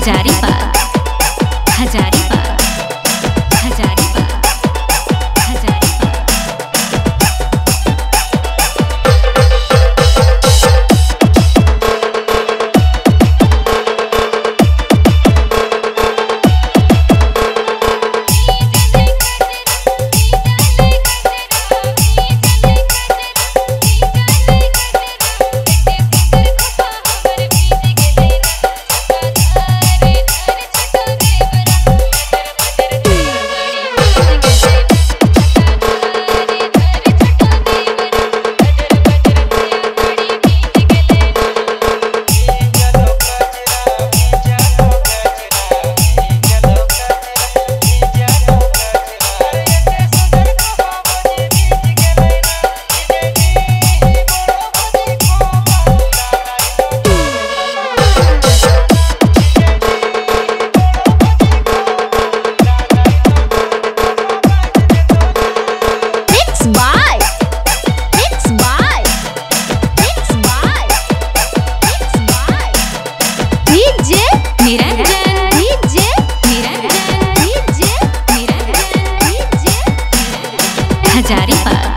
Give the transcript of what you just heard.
자리. Daddy Buzz.